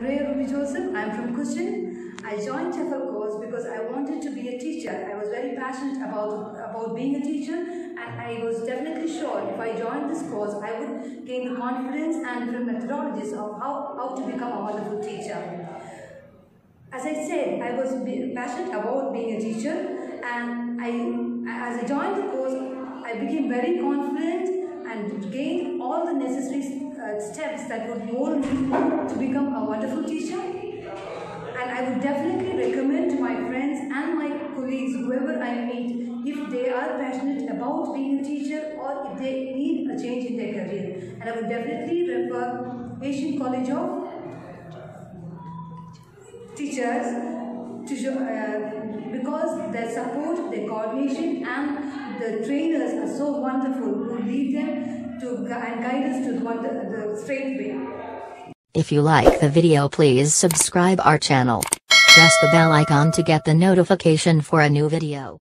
Ray Ruby Joseph. I'm from Cochin. I joined TEFL course because I wanted to be a teacher. I was very passionate about, about being a teacher and I was definitely sure if I joined this course, I would gain the confidence and the methodologies of how, how to become a wonderful teacher. As I said, I was passionate about being a teacher and I, as I joined the course, I became very confident and gained all the necessary uh, steps that would mold me to become. And I would definitely recommend to my friends and my colleagues, whoever I meet, if they are passionate about being a teacher or if they need a change in their career. And I would definitely refer Asian College of Teachers to uh, because their support, their coordination, and the trainers are so wonderful who lead them to and guide us to the, the straight way. If you like the video please subscribe our channel. Press the bell icon to get the notification for a new video.